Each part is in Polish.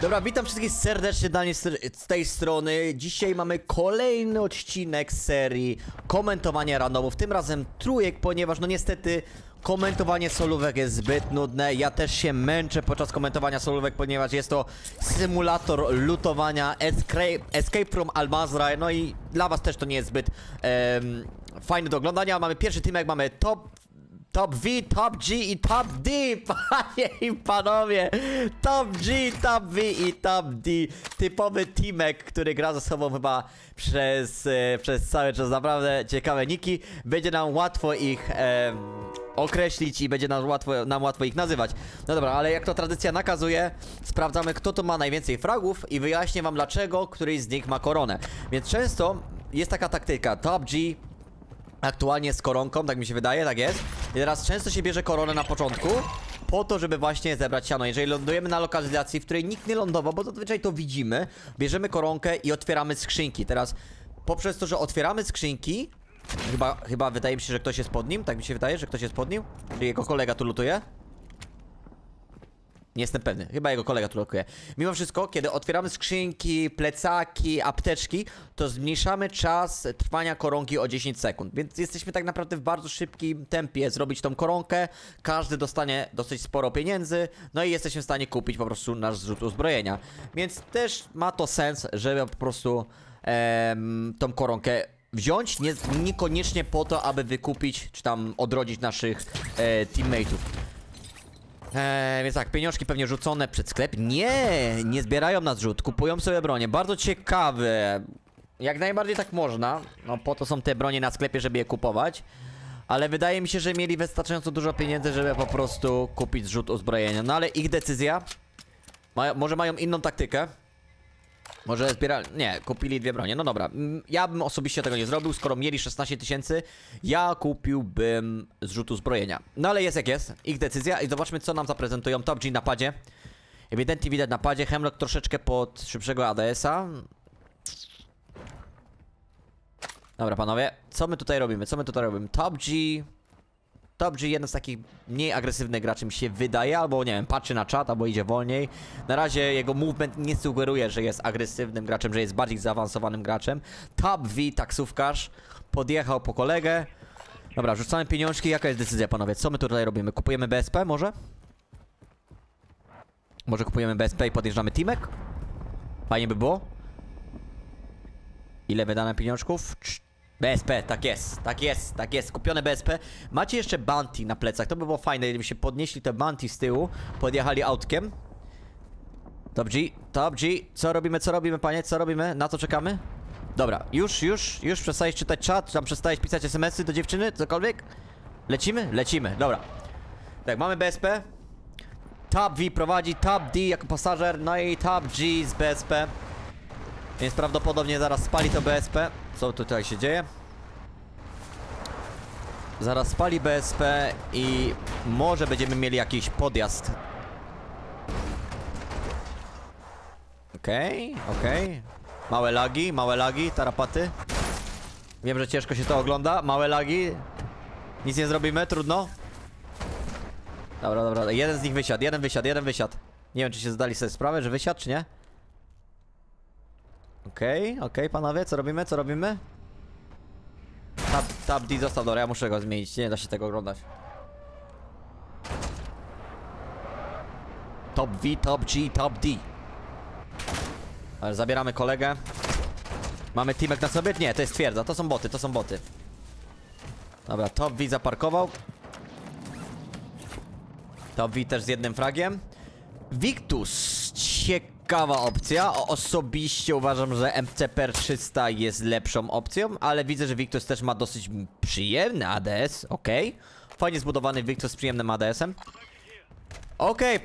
Dobra, witam wszystkich serdecznie Daniel z tej strony. Dzisiaj mamy kolejny odcinek serii komentowania randomów. Tym razem trójek, ponieważ no niestety komentowanie solówek jest zbyt nudne. Ja też się męczę podczas komentowania solówek, ponieważ jest to symulator lutowania escape, escape from Almazra. No i dla was też to nie jest zbyt fajne do oglądania. Mamy pierwszy teamek, mamy top Top V, Top G i Top D, panie i panowie. Top G, Top V i Top D. Typowy teamek, który gra ze sobą chyba przez, e, przez cały czas. Naprawdę ciekawe niki. Będzie nam łatwo ich em, określić i będzie nam łatwo, nam łatwo ich nazywać. No dobra, ale jak to tradycja nakazuje, sprawdzamy kto to ma najwięcej fragów i wyjaśnię wam dlaczego któryś z nich ma koronę. Więc często jest taka taktyka. Top G, aktualnie z koronką, tak mi się wydaje, tak jest. I teraz często się bierze koronę na początku, po to, żeby właśnie zebrać siano. Jeżeli lądujemy na lokalizacji, w której nikt nie lądował, bo zazwyczaj to widzimy, bierzemy koronkę i otwieramy skrzynki. Teraz poprzez to, że otwieramy skrzynki, chyba, chyba wydaje mi się, że ktoś jest pod nim, tak mi się wydaje, że ktoś jest pod nim, czyli jego kolega tu lutuje. Nie jestem pewny, chyba jego kolega tu lokuje. Mimo wszystko, kiedy otwieramy skrzynki, plecaki, apteczki, to zmniejszamy czas trwania koronki o 10 sekund. Więc jesteśmy tak naprawdę w bardzo szybkim tempie zrobić tą koronkę. Każdy dostanie dosyć sporo pieniędzy, no i jesteśmy w stanie kupić po prostu nasz zrzut uzbrojenia. Więc też ma to sens, żeby po prostu em, tą koronkę wziąć, nie, niekoniecznie po to, aby wykupić, czy tam odrodzić naszych e, teammateów. Eee, więc tak, pieniążki pewnie rzucone przed sklep. Nie, nie zbierają na zrzut, kupują sobie bronie. Bardzo ciekawe. Jak najbardziej tak można. No po to są te bronie na sklepie, żeby je kupować. Ale wydaje mi się, że mieli wystarczająco dużo pieniędzy, żeby po prostu kupić zrzut uzbrojenia. No ale ich decyzja. Mają, może mają inną taktykę. Może zbierali... Nie, kupili dwie bronie. No dobra, ja bym osobiście tego nie zrobił, skoro mieli 16 tysięcy, ja kupiłbym zrzutu zbrojenia. No ale jest jak jest, ich decyzja i zobaczmy co nam zaprezentują. Top G na padzie. Ewidentnie widać na padzie, Hemlock troszeczkę pod szybszego ADS-a. Dobra panowie, co my tutaj robimy? Co my tutaj robimy? Top G... Top G jeden z takich mniej agresywnych graczy mi się wydaje, albo nie wiem, patrzy na czat, albo idzie wolniej. Na razie jego movement nie sugeruje, że jest agresywnym graczem, że jest bardziej zaawansowanym graczem. Top V, taksówkarz, podjechał po kolegę. Dobra, rzucamy pieniążki. Jaka jest decyzja, panowie? Co my tutaj robimy? Kupujemy BSP może? Może kupujemy BSP i podjeżdżamy teamek? Fajnie by było. Ile wydane pieniążków? BSP, tak jest, tak jest, tak jest, kupione BSP. Macie jeszcze bounty na plecach, to by było fajne, gdyby się podnieśli te bounty z tyłu, podjechali autkiem. Top G, Top G, co robimy, co robimy, panie, co robimy, na co czekamy? Dobra, już, już, już przestajesz czytać czat, tam przestajesz pisać smsy do dziewczyny, cokolwiek? Lecimy? Lecimy, dobra. Tak, mamy BSP. Top V prowadzi, Top D jako pasażer, no i Top G z BSP. Więc prawdopodobnie zaraz spali to BSP. Co tutaj się dzieje? Zaraz spali BSP i może będziemy mieli jakiś podjazd. Okej, okej. Małe lagi, małe lagi, tarapaty. Wiem, że ciężko się to ogląda. Małe lagi. Nic nie zrobimy, trudno. Dobra, dobra, jeden z nich wysiadł, jeden wysiadł, jeden wysiadł. Nie wiem, czy się zdali sobie sprawę, że wysiadł, czy nie? Okej, okej, panowie, co robimy, co robimy? Tab, tab D został, dobra, ja muszę go zmienić, nie da się tego oglądać. Top V, top G, top D. Ale zabieramy kolegę. Mamy teamek na sobie? Nie, to jest twierdza, to są boty, to są boty. Dobra, top V zaparkował. Top V też z jednym fragiem. Victus, ciekawa opcja. Osobiście uważam, że MCPR 300 jest lepszą opcją, ale widzę, że Victus też ma dosyć przyjemny ADS, ok. Fajnie zbudowany Victus z przyjemnym ADS-em. Okej.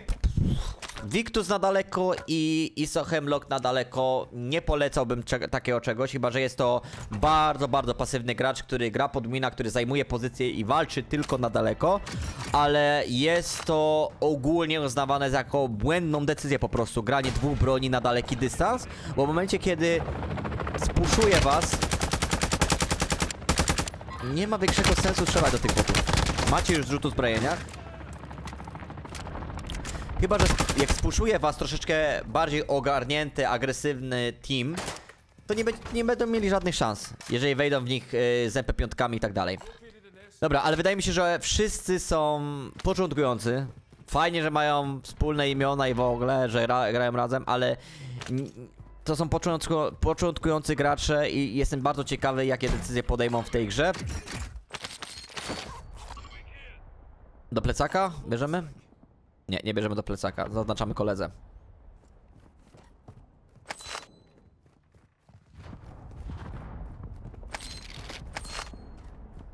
Victus na daleko i ISO Hemlock na daleko. Nie polecałbym cze takiego czegoś, chyba że jest to bardzo, bardzo pasywny gracz, który gra pod mina, który zajmuje pozycję i walczy tylko na daleko. Ale jest to ogólnie uznawane za jako błędną decyzję po prostu. Granie dwóch broni na daleki dystans, bo w momencie kiedy spuszuje was, nie ma większego sensu strzelać do tych botów. Macie już zrzut uzbrojenia. Chyba, że jak spuszuje was troszeczkę bardziej ogarnięty, agresywny team, to nie, nie będą mieli żadnych szans, jeżeli wejdą w nich y, z MP5 i tak dalej. Dobra, ale wydaje mi się, że wszyscy są początkujący. Fajnie, że mają wspólne imiona i w ogóle, że gra, grają razem, ale to są początku, początkujący gracze i jestem bardzo ciekawy, jakie decyzje podejmą w tej grze. Do plecaka? Bierzemy? Nie, nie bierzemy do plecaka. Zaznaczamy koledze.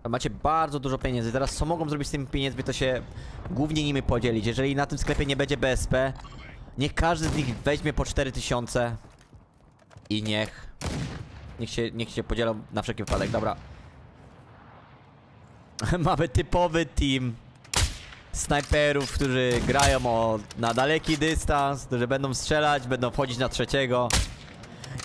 Macie bardzo dużo pieniędzy. Teraz co mogą zrobić z tymi pieniędzmi, to się głównie nimi podzielić. Jeżeli na tym sklepie nie będzie BSP, niech każdy z nich weźmie po 4000 i niech niech się, niech się podzielą na wszelki wypadek. Dobra. Mamy typowy team snajperów, którzy grają o, na daleki dystans, którzy będą strzelać, będą wchodzić na trzeciego.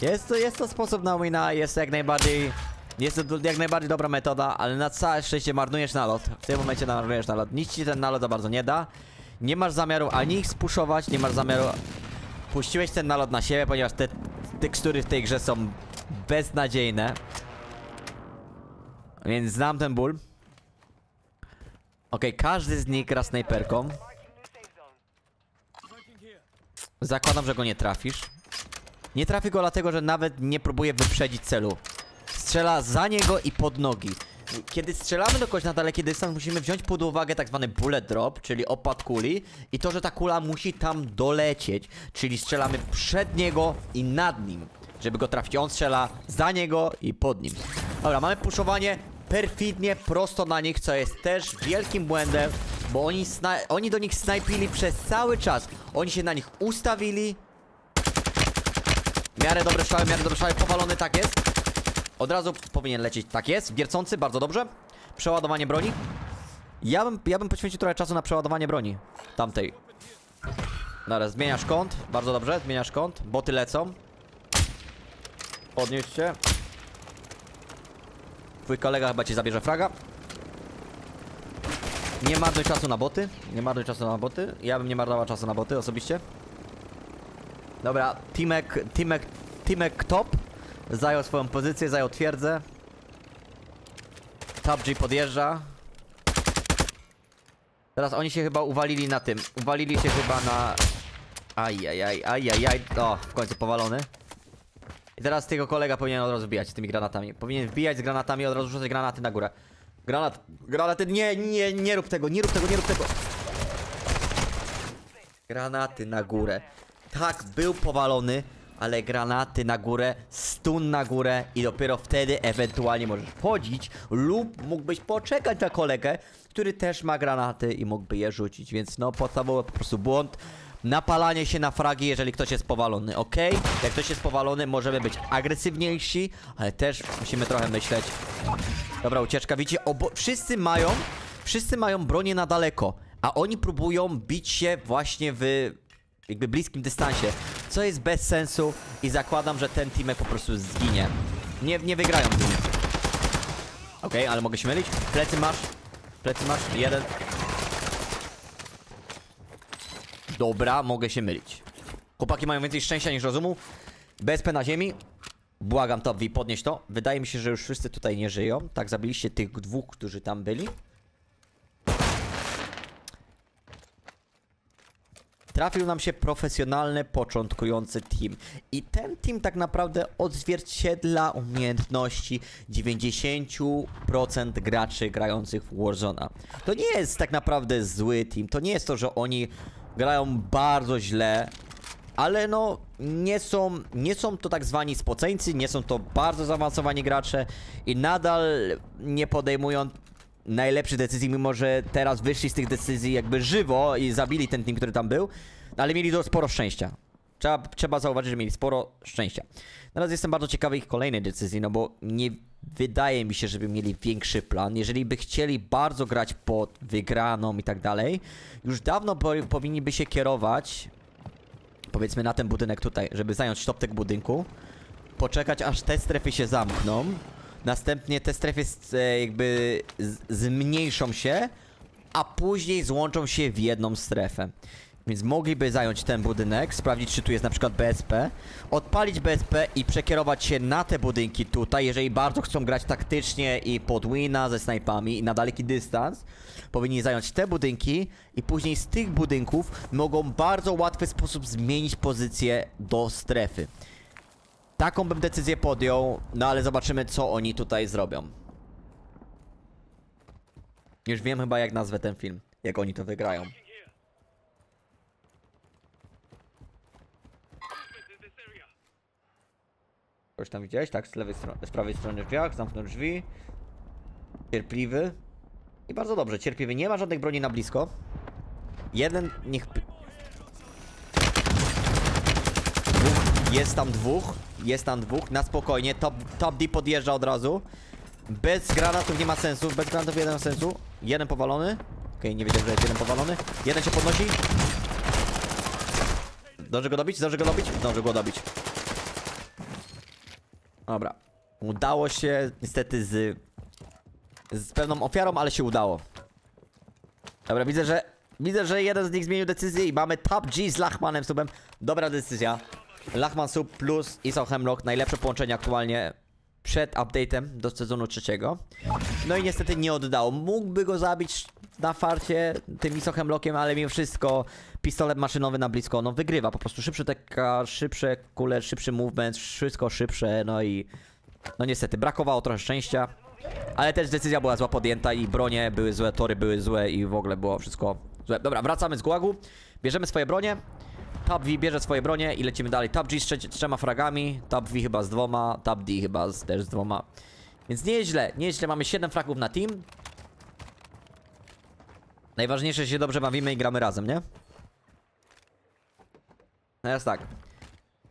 Jest to, jest to sposób na wina, jest to jak najbardziej... Jest to jak najbardziej dobra metoda, ale na całe szczęście marnujesz nalot. W tym momencie marnujesz nalot. Nic ci ten nalot za bardzo nie da. Nie masz zamiaru ani ich spuszować, nie masz zamiaru... Puściłeś ten nalot na siebie, ponieważ te tekstury w tej grze są beznadziejne. Więc znam ten ból. Okej, każdy z nich gra snajperką. Zakładam, że go nie trafisz. Nie trafi go dlatego, że nawet nie próbuje wyprzedzić celu. Strzela za niego i pod nogi. Kiedy strzelamy do kogoś na daleki dystans, musimy wziąć pod uwagę tak zwany bullet drop, czyli opad kuli i to, że ta kula musi tam dolecieć, czyli strzelamy przed niego i nad nim, żeby go trafić. On strzela za niego i pod nim. Dobra, mamy puszowanie perfidnie prosto na nich, co jest też wielkim błędem, bo oni, oni do nich snajpili przez cały czas. Oni się na nich ustawili, w miarę dobre strzały, miarę dobre strzały, powalony, tak jest. Od razu powinien lecieć, tak jest. Wiercący, bardzo dobrze. Przeładowanie broni. Ja bym, ja bym poświęcił trochę czasu na przeładowanie broni. Tamtej. Dobra, zmieniasz kąt. Bardzo dobrze, zmieniasz kąt. Boty lecą. Podnieś się. Twój kolega chyba ci zabierze fraga. Nie marnuj czasu na boty. Nie marnuj czasu na boty. Ja bym nie marnowała czasu na boty osobiście. Dobra, Timek, Timek, Timek top Zajął swoją pozycję, zajął twierdzę Top G podjeżdża Teraz oni się chyba uwalili na tym Uwalili się chyba na Ajajaj, ajajaj O, w końcu powalony teraz tego kolega powinien od razu wbijać z tymi granatami Powinien wbijać z granatami, od razu rzucać granaty na górę Granat, granaty, nie, nie, nie rób tego, nie rób tego, nie rób tego Granaty na górę. Tak, był powalony, ale granaty na górę, stun na górę i dopiero wtedy ewentualnie możesz wchodzić lub mógłbyś poczekać na kolegę, który też ma granaty i mógłby je rzucić, więc no podstawowy po prostu błąd. Napalanie się na fragi, jeżeli ktoś jest powalony, ok? Jak ktoś jest powalony, możemy być agresywniejsi, ale też musimy trochę myśleć. Dobra, ucieczka, widzicie, obo wszyscy mają, wszyscy mają bronię na daleko, a oni próbują bić się właśnie w jakby bliskim dystansie, co jest bez sensu i zakładam, że ten teamek po prostu zginie. Nie, nie wygrają z. Okej, ale mogę się mylić. Plecy masz. Plecy masz. Jeden. Dobra, mogę się mylić. Chłopaki mają więcej szczęścia niż rozumu. BSP na ziemi. Błagam to, wy podnieś to. Wydaje mi się, że już wszyscy tutaj nie żyją. Tak, zabiliście tych dwóch, którzy tam byli. Trafił nam się profesjonalny, początkujący team. I ten team tak naprawdę odzwierciedla umiejętności 90% graczy grających w Warzone'a. To nie jest tak naprawdę zły team. To nie jest to, że oni grają bardzo źle. Ale no, nie są, nie są to tak zwani spoceńcy, nie są to bardzo zaawansowani gracze i nadal nie podejmują najlepszych decyzji, mimo że teraz wyszli z tych decyzji jakby żywo i zabili ten team, który tam był, ale mieli sporo szczęścia. Trzeba, trzeba zauważyć, że mieli sporo szczęścia. Teraz jestem bardzo ciekawy ich kolejnej decyzji, no bo nie wydaje mi się, żeby mieli większy plan. Jeżeli by chcieli bardzo grać pod wygraną i tak dalej, już dawno po, powinni by się kierować powiedzmy na ten budynek tutaj, żeby zająć top tego budynku, poczekać aż te strefy się zamkną, następnie te strefy s- e, jakby z- zmniejszą się, a później złączą się w jedną strefę. Więc mogliby zająć ten budynek, sprawdzić czy tu jest na przykład BSP, odpalić BSP i przekierować się na te budynki tutaj, jeżeli bardzo chcą grać taktycznie i pod wina ze snajpami i na daleki dystans, powinni zająć te budynki i później z tych budynków mogą bardzo łatwy sposób zmienić pozycję do strefy. Taką bym decyzję podjął, no ale zobaczymy co oni tutaj zrobią. Już wiem chyba jak nazwę ten film, jak oni to wygrają. Kogoś tam widziałeś? Tak, z lewej strony, z prawej strony drzwiach, zamknął drzwi. Cierpliwy. I bardzo dobrze, cierpliwy. Nie ma żadnych broni na blisko. Jeden, niech... Dwóch. Jest tam dwóch. Jest tam dwóch. Na spokojnie. Top, top D podjeżdża od razu. Bez granatów nie ma sensu. Bez granatów jeden ma sensu. Jeden powalony. Okej, nie wiedziałem, że jest jeden powalony. Jeden się podnosi. Zdąży go dobić? Zdąży go dobić? Zdąży go dobić. Dobra. Udało się niestety z... Z pewną ofiarą, ale się udało. Dobra, widzę, że... Widzę, że jeden z nich zmienił decyzję i mamy Top G z Lachmanem subem. Dobra decyzja. Lachman sub plus Iso Hemlock. Najlepsze połączenie aktualnie przed update'em do sezonu trzeciego. No i niestety nie oddał. Mógłby go zabić na farcie tym Iso Hemlockiem, ale mimo wszystko pistolet maszynowy na blisko, no wygrywa. Po prostu szybszy TK, szybsze kule, szybszy movement, wszystko szybsze, no i... No niestety, brakowało trochę szczęścia. Ale też decyzja była zła podjęta i bronie były złe, tory były złe i w ogóle było wszystko złe. Dobra, wracamy z gułagu. Bierzemy swoje bronie. Tab V bierze swoje bronie i lecimy dalej. Tab G z, trze- z trzema fragami, Tab V chyba z dwoma, Tab D chyba z, też z dwoma. Więc nie jest źle, nie jest źle. Mamy 7 fragów na team. Najważniejsze, że się dobrze bawimy i gramy razem, nie? Teraz tak.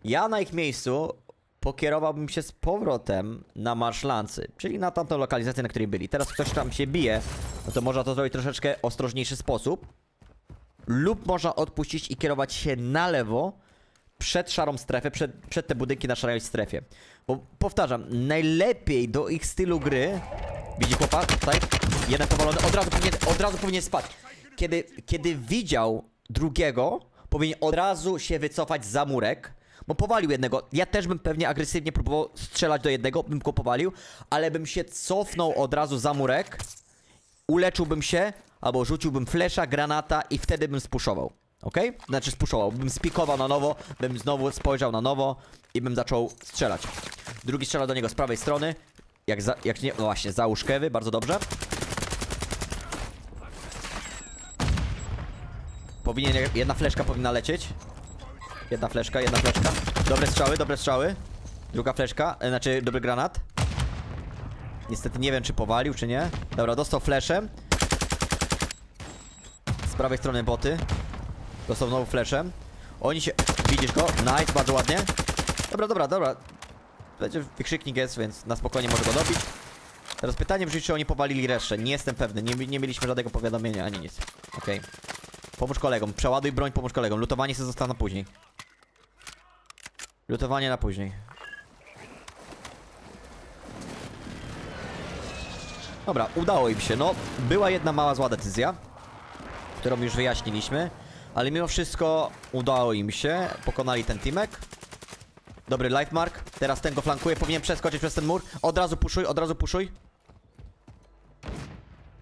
Ja na ich miejscu pokierowałbym się z powrotem na Marszlancy, czyli na tamtą lokalizację, na której byli. Teraz ktoś tam się bije, no to można to zrobić troszeczkę ostrożniejszy sposób. Lub można odpuścić i kierować się na lewo przed szarą strefę, przed, przed te budynki na szarej strefie. Bo powtarzam, najlepiej do ich stylu gry Widzi chłopa? Tutaj. Jeden powalony. Od razu powinien, od razu powinien spać. Kiedy, kiedy widział drugiego, powinien od razu się wycofać za murek. Bo powalił jednego. Ja też bym pewnie agresywnie próbował strzelać do jednego, bym go powalił, ale bym się cofnął od razu za murek, uleczyłbym się, albo rzuciłbym flesza, granata i wtedy bym spuszował. Ok? Znaczy spuszował. Bym spikował na nowo, bym znowu spojrzał na nowo i bym zaczął strzelać. Drugi strzela do niego z prawej strony. Jak, za, jak nie, no właśnie, załóż kewy, bardzo dobrze. Powinien, jedna fleszka powinna lecieć. Jedna fleszka, jedna fleszka. Dobre strzały, dobre strzały. Druga fleszka, e, znaczy dobry granat. Niestety nie wiem, czy powalił, czy nie. Dobra, dostał fleszem. Z prawej strony boty. Dostał znowu fleszem. Oni się... Widzisz go? Nice, bardzo ładnie. Dobra, dobra, dobra. Będzie wykrzyknik jest, więc na spokojnie może go dobić. Teraz pytanie brzmi, czy oni powalili resztę. Nie jestem pewny, nie, nie mieliśmy żadnego powiadomienia, ani nic. Okej. Pomóż kolegom, przeładuj broń, pomóż kolegom. Lutowanie się zostało na później. Lutowanie na później. Dobra, udało im się. No, była jedna mała zła decyzja, którą już wyjaśniliśmy, ale mimo wszystko udało im się. Pokonali ten teamek. Dobry life mark. Teraz ten go flankuje, powinien przeskoczyć przez ten mur. Od razu puszuj, od razu puszuj.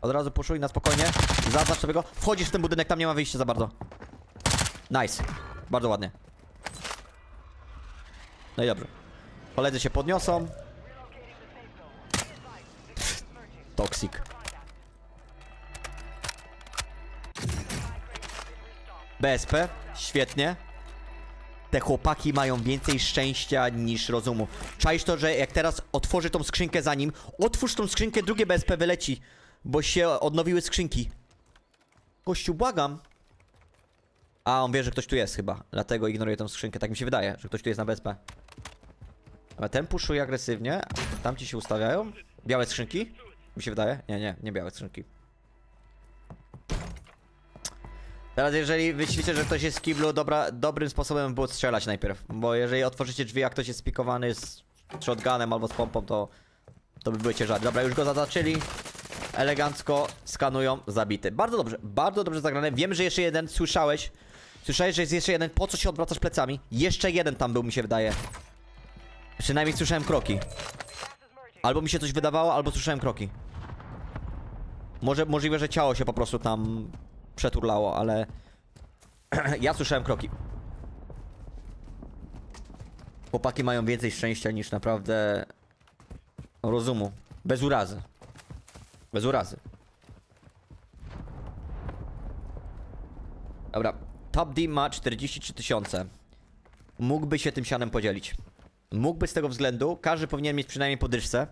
Od razu puszuj, na spokojnie. Zaznacz sobie go. Wchodzisz w ten budynek, tam nie ma wyjścia za bardzo. Nice. Bardzo ładnie. No i dobrze. Koledzy się podniosą. Toxic. BSP. Świetnie. Te chłopaki mają więcej szczęścia niż rozumu. Czaisz to, że jak teraz otworzy tą skrzynkę za nim, otwórz tą skrzynkę, drugie BSP wyleci, bo się odnowiły skrzynki. Kościół, błagam. A, on wie, że ktoś tu jest chyba, dlatego ignoruje tą skrzynkę. Tak mi się wydaje, że ktoś tu jest na BSP. Ale ten puszuje agresywnie, tamci się ustawiają. Białe skrzynki? Mi się wydaje? Nie, nie, nie białe skrzynki. Teraz jeżeli myślicie, że ktoś jest w kiblu, dobra, dobrym sposobem było strzelać najpierw. Bo jeżeli otworzycie drzwi, a ktoś jest spikowany z shotgunem albo z pompą, to to by były ciężary. Dobra, już go zaznaczyli. Elegancko skanują, zabity. Bardzo dobrze, bardzo dobrze zagrane. Wiem, że jeszcze jeden słyszałeś, Słyszałeś, że jest jeszcze jeden? Po co się odwracasz plecami? Jeszcze jeden tam był, mi się wydaje. Przynajmniej słyszałem kroki. Albo mi się coś wydawało, albo słyszałem kroki. Może, możliwe, że ciało się po prostu tam przeturlało, ale... ja słyszałem kroki. Chłopaki mają więcej szczęścia niż naprawdę rozumu. Bez urazy. Bez urazy. Dobra. Top D ma 43 tysiące. Mógłby się tym sianem podzielić. Mógłby z tego względu, każdy powinien mieć przynajmniej podwyżce.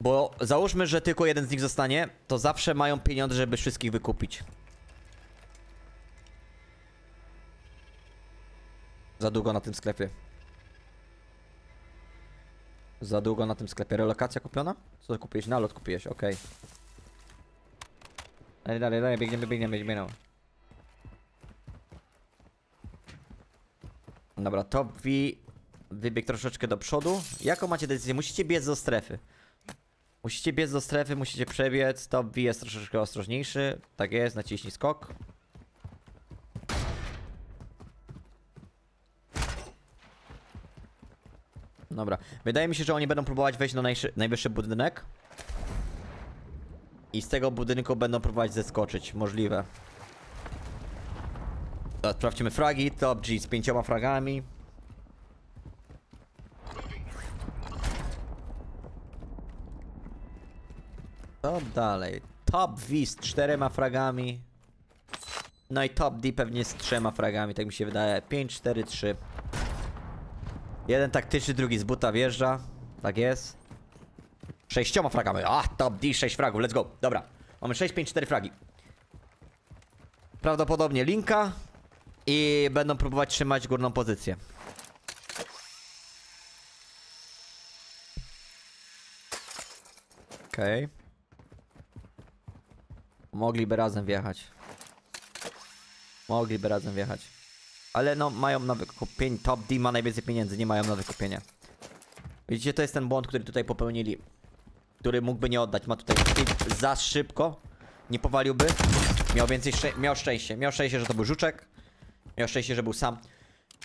Bo załóżmy, że tylko jeden z nich zostanie, to zawsze mają pieniądze, żeby wszystkich wykupić. Za długo na tym sklepie. Za długo na tym sklepie. Relokacja kupiona? Co kupiłeś? Nalot kupiłeś, okej. Dalej, dalej, dalej, biegniemy, biegniemy, biegniemy. Dobra, top V wybieg troszeczkę do przodu. Jaką macie decyzję? Musicie biec do strefy. Musicie biec do strefy, musicie przebiec. Top V jest troszeczkę ostrożniejszy. Tak jest, naciśnij skok. Dobra, wydaje mi się, że oni będą próbować wejść na najwyższy budynek. I z tego budynku będą próbować zeskoczyć, możliwe. Dobra, Sprawdźmy fragi, top G z pięcioma fragami. Top dalej. Top V z czterema fragami. No i top D pewnie z trzema fragami, tak mi się wydaje. 5, 4, 3. Jeden taktyczny, drugi z buta wjeżdża. Tak jest. Sześcioma fragami. A, top D, 6 fragów, let's go. Dobra. Mamy 6, 5, 4 fragi. Prawdopodobnie linka. I będą próbować trzymać górną pozycję. Okej. Okay. Mogliby razem wjechać. Mogliby razem wjechać. Ale no, mają na wykupienie. Top D ma najwięcej pieniędzy, nie mają na wykupienie. Widzicie, to jest ten błąd, który tutaj popełnili. Który mógłby nie oddać. Ma tutaj za szybko. Nie powaliłby. Miał więcej szczę miał szczęście. Miał szczęście, że to był żuczek. Miał szczęście, że był sam.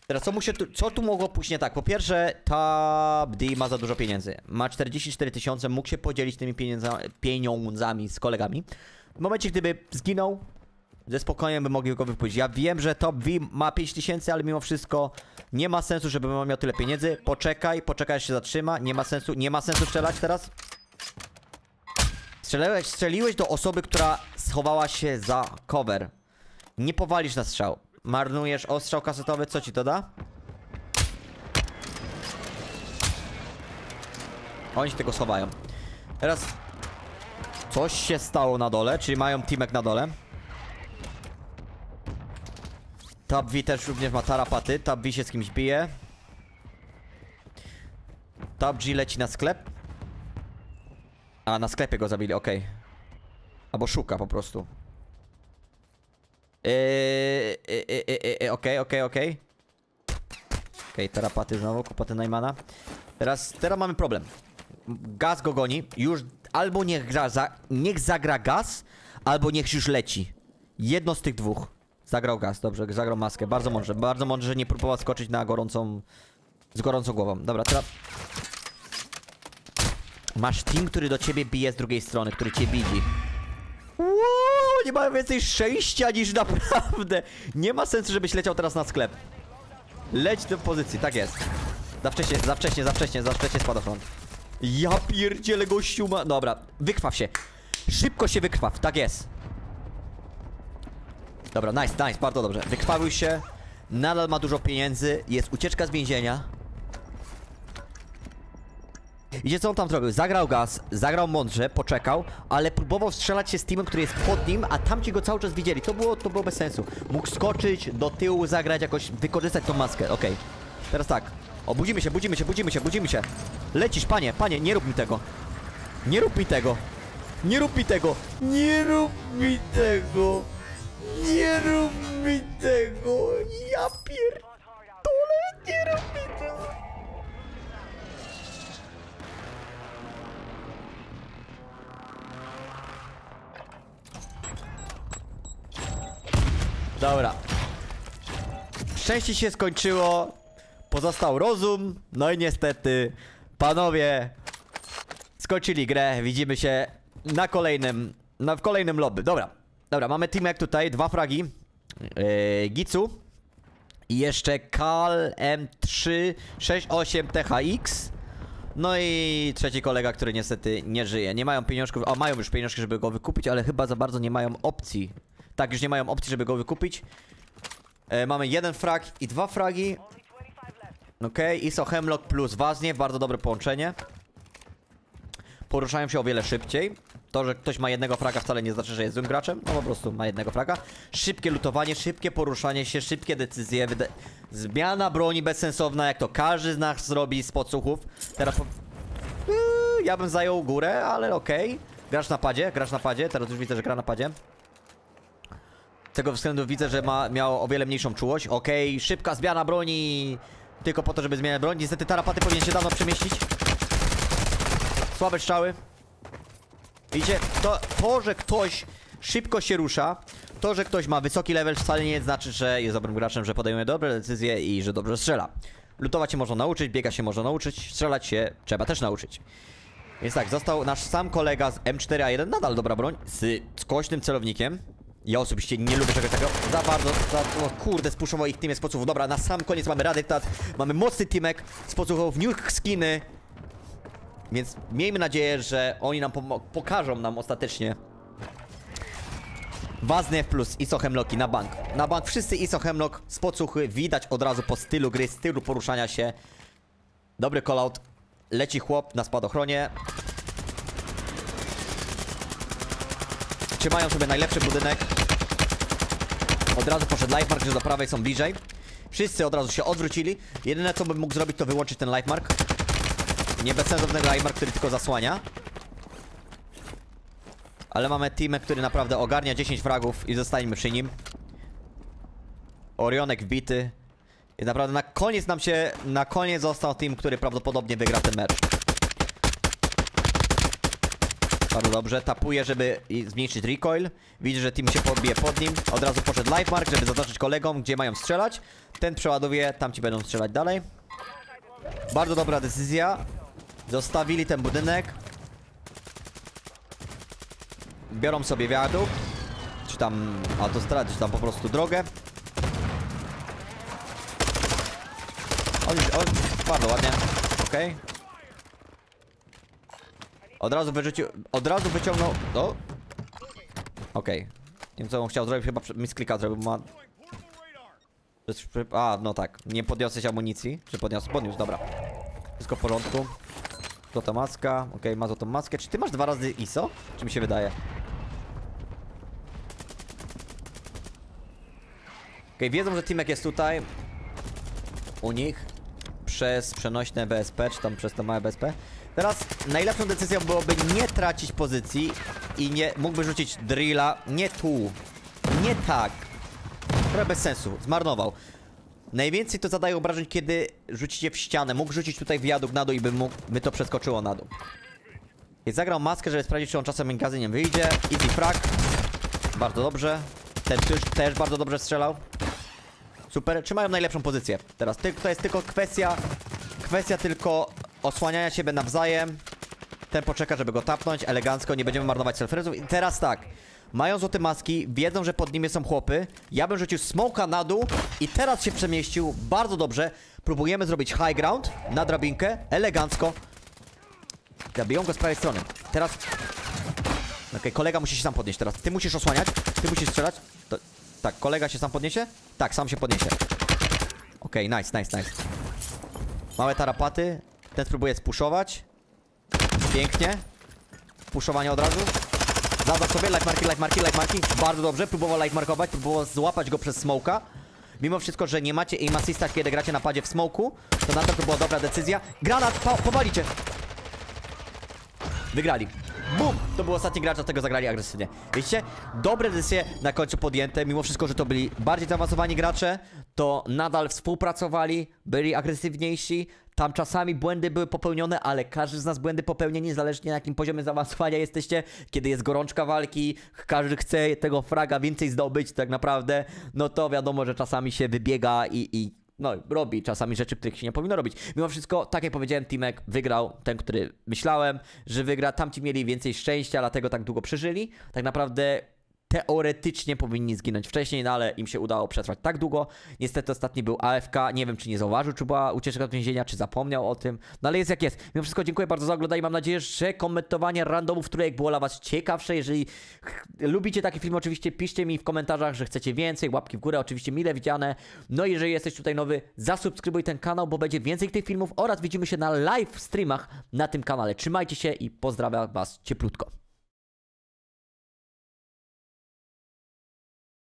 Teraz co mu się tu, co tu mogło pójść nie tak? Po pierwsze, Top D ma za dużo pieniędzy. Ma 44 tysiące, mógł się podzielić tymi pieniądza, pieniądzami z kolegami. W momencie, gdyby zginął, ze spokojem by mogli go wypuścić. Ja wiem, że Top V ma 5 tysięcy, ale mimo wszystko nie ma sensu, żeby miał tyle pieniędzy. Poczekaj, poczekaj, się zatrzyma. Nie ma sensu, nie ma sensu strzelać teraz. Strzeliłeś, strzeliłeś do osoby, która schowała się za cover. Nie powalisz na strzał. Marnujesz ostrzał kasetowy, co ci to da? Oni się tego schowają. Teraz coś się stało na dole, czyli mają teamek na dole. Tab V też również ma tarapaty. Tab V się z kimś bije. Tab G leci na sklep. A, na sklepie go zabili, okej. Okay. Albo szuka po prostu. Eee, Okej, okej, okej. Okej, tarapaty znowu, kłopoty Najmana. Teraz, teraz mamy problem. Gaz go goni. Już albo niech, gra za, niech zagra gaz, albo niech już leci. Jedno z tych dwóch. Zagrał gaz, dobrze, zagrał maskę. Bardzo mądrze, bardzo mądrze, że nie próbował skoczyć na gorącą... Z gorącą głową. Dobra, teraz... Masz team, który do ciebie bije z drugiej strony, który cię widzi. Wow, nie mają więcej szczęścia niż naprawdę. Nie ma sensu, żebyś leciał teraz na sklep. Leć do pozycji, tak jest. Za wcześnie, za wcześnie, za wcześnie, za wcześnie spadochron. Ja pierdzielę gościu ma... Dobra, wykrwaw się. Szybko się wykrwaw, tak jest. Dobra, nice, nice, bardzo dobrze. Wykrwawił się. Nadal ma dużo pieniędzy. Jest ucieczka z więzienia. Idzie co on tam zrobił? Zagrał gaz, zagrał mądrze, poczekał, ale próbował strzelać się z teamem, który jest pod nim, a tamci go cały czas widzieli. To było, to było bez sensu. Mógł skoczyć do tyłu, zagrać jakoś, wykorzystać tą maskę. Okej. Okay. Teraz tak. O, budzimy się, budzimy się, budzimy się, budzimy się. Lecisz, panie, panie, nie rób mi tego. Nie rób mi tego. Nie rób mi tego. Nie rób mi tego. Nie rób mi tego. Ja pierdolę, nie rób mi tego. Dobra. Szczęście się skończyło. Pozostał rozum. No i niestety, panowie skończyli grę. Widzimy się na kolejnym, na, w kolejnym lobby. Dobra, dobra, mamy teamek tutaj, dwa fragi. Yy, Gicu. I jeszcze Kal M368 THX. No i trzeci kolega, który niestety nie żyje. Nie mają pieniążków, a mają już pieniążki, żeby go wykupić, ale chyba za bardzo nie mają opcji. Tak, już nie mają opcji, żeby go wykupić. E, mamy jeden frag i dwa fragi. Okej, ISO Hemlock plus Waznie, bardzo dobre połączenie. Poruszają się o wiele szybciej. To, że ktoś ma jednego fraga wcale nie znaczy, że jest złym graczem. No po prostu ma jednego fraga. Szybkie lutowanie, szybkie poruszanie się, szybkie decyzje. Zmiana broni bezsensowna, jak to każdy z nas zrobi z podsłuchów. Teraz po... Yy, ja bym zajął górę, ale okej. Grasz na padzie, grasz na padzie. Teraz już widzę, że gra na padzie. Z tego względu widzę, że ma, miał o wiele mniejszą czułość. Okej, szybka zmiana broni. Tylko po to, żeby zmieniać broń. Niestety tarapaty powinien się dawno przemieścić. Słabe strzały. Widzicie, to, to, że ktoś szybko się rusza, to, że ktoś ma wysoki level wcale nie znaczy, że jest dobrym graczem, że podejmuje dobre decyzje i że dobrze strzela. Lutować się można nauczyć, biegać się można nauczyć, strzelać się trzeba też nauczyć. Więc tak, został nasz sam kolega z M4A1, nadal dobra broń, z skośnym celownikiem. Ja osobiście nie lubię czegoś takiego. Za bardzo, za, o kurde, spuszował ich teamie z podsłuchów. Dobra, na sam koniec mamy Radyktat, mamy mocny teamek z podsłuchów, new skiny. Więc miejmy nadzieję, że oni nam pokażą nam ostatecznie Waznew plus ISO Hemlocki na bank. Na bank wszyscy ISO Hemlock z podsłuchy widać od razu po stylu gry, stylu poruszania się. Dobry callout. Leci chłop na spadochronie. Trzymają sobie najlepszy budynek. Od razu poszedł lifemark, że do prawej są bliżej. Wszyscy od razu się odwrócili. Jedyne co bym mógł zrobić to wyłączyć ten lifemark. Nie bezsensowny lifemark, który tylko zasłania. Ale mamy teamę, który naprawdę ogarnia 10 fragów i zostańmy przy nim. Orionek wbity. I naprawdę na koniec nam się, na koniec został team, który prawdopodobnie wygra ten mecz. Bardzo dobrze, tapuje, żeby zmniejszyć recoil. Widzi, że team się podbije pod nim. Od razu poszedł life mark, żeby zaznaczyć kolegom, gdzie mają strzelać. Ten przeładuje, tamci będą strzelać dalej. Bardzo dobra decyzja. Zostawili ten budynek. Biorą sobie wiadukt. Czy tam autostradę, czy tam po prostu drogę. On już, on, bardzo ładnie. Okej. Od razu wyrzucił, od razu wyciągnął, o. Okej. Nie wiem co on chciał zrobić, chyba misklika zrobił, ma... A, no tak, nie podniosłeś amunicji, czy podniosł, podniósł, dobra. Wszystko w porządku. Złota maska, okej, ma złotą maskę. Czy ty masz dwa razy ISO? Czy mi się wydaje? Okej, wiedzą, że Timek jest tutaj. U nich. Przez przenośne BSP, czy tam przez to małe BSP. Teraz najlepszą decyzją byłoby nie tracić pozycji i nie mógłby rzucić drilla nie tu. Nie tak. Trochę bez sensu. Zmarnował. Najwięcej to zadaje obrażeń, kiedy rzucicie w ścianę. Mógł rzucić tutaj wiaduk na dół i by, mógł, by to przeskoczyło na dół. I zagrał maskę, żeby sprawdzić, czy on czasem magazyniem wyjdzie. Easy frag. Bardzo dobrze. Ten też, też bardzo dobrze strzelał. Super, trzymają najlepszą pozycję. Teraz ty, to jest tylko kwestia, kwestia tylko osłaniania siebie nawzajem. Ten poczeka, żeby go tapnąć, elegancko, nie będziemy marnować selfrezów. I teraz tak, mają złote maski, wiedzą, że pod nimi są chłopy. Ja bym rzucił smoka na dół i teraz się przemieścił bardzo dobrze. Próbujemy zrobić high ground na drabinkę, elegancko. Zabiją go z prawej strony. Teraz... Okej, kolega musi się sam podnieść teraz. Ty musisz osłaniać, ty musisz strzelać. To... Tak, kolega się sam podniesie? Tak, sam się podniesie. Okej, nice, nice, nice. Małe tarapaty. Ten spróbuje spuszować. Pięknie. Puszowanie od razu. Zadał sobie, like marki, like marki, like marki. Bardzo dobrze, próbował like markować, próbował złapać go przez smoka. Mimo wszystko, że nie macie aim assista, kiedy gracie na padzie w smoku, to na to, to była dobra decyzja. Granat, po, powalicie. Wygrali. Bum! To był ostatni gracz, dlatego zagrali agresywnie. Widzicie? Dobre decyzje na końcu podjęte, mimo wszystko, że to byli bardziej zaawansowani gracze, to nadal współpracowali, byli agresywniejsi, Tam czasami błędy były popełnione, ale każdy z nas błędy popełnia, niezależnie na jakim poziomie zaawansowania jesteście. Kiedy jest gorączka walki, każdy chce tego fraga więcej zdobyć tak naprawdę, no to wiadomo, że czasami się wybiega i, i no, robi czasami rzeczy, których się nie powinno robić. Mimo wszystko, tak jak powiedziałem, Timek wygrał, ten, który myślałem, że wygra. Tamci mieli więcej szczęścia, dlatego tak długo przeżyli. Tak naprawdę teoretycznie powinni zginąć wcześniej, no ale im się udało przetrwać tak długo. Niestety ostatni był AFK, nie wiem czy nie zauważył, czy była ucieczka od więzienia, czy zapomniał o tym, no ale jest jak jest. Mimo wszystko dziękuję bardzo za oglądanie, mam nadzieję, że komentowanie randomów trójek było dla was ciekawsze. Jeżeli lubicie takie filmy, oczywiście piszcie mi w komentarzach, że chcecie więcej, łapki w górę, oczywiście mile widziane. No i jeżeli jesteś tutaj nowy, zasubskrybuj ten kanał, bo będzie więcej tych filmów oraz widzimy się na live streamach na tym kanale. Trzymajcie się i pozdrawiam was cieplutko.